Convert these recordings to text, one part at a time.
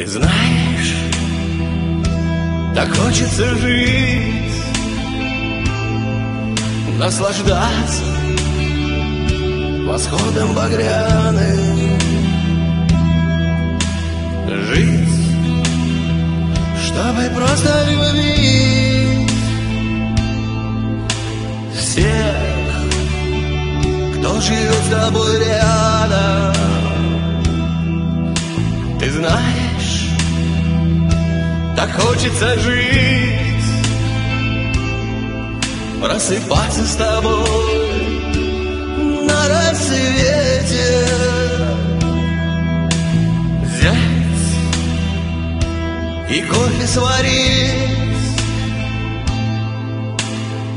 Ты знаешь, так хочется жить, наслаждаться восходом багряным, жить, чтобы просто любить всех, кто живет с тобой рядом. Ты знаешь, так хочется жить, просыпаться с тобой на рассвете. Взять и кофе сварить,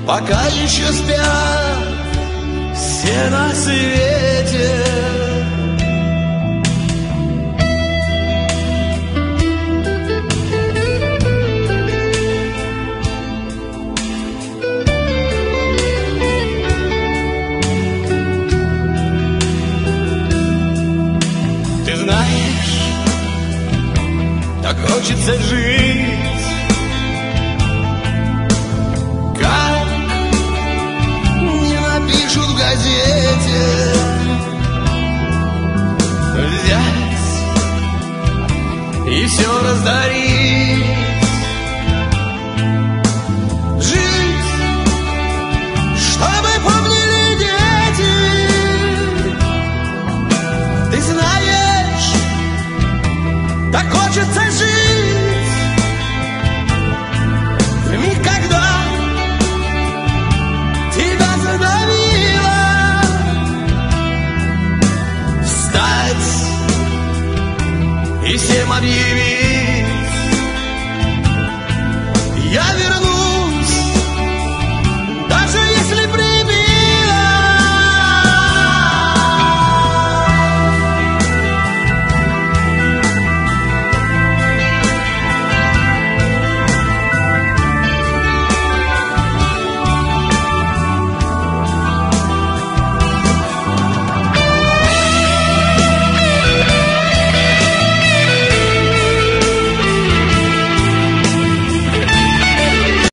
пока еще спят все на свете. Знаешь, так хочется жить, как не напишут в газете. Взять и все раздарить. Жить, чтобы помнили дети. Ты знаешь, и всем объявить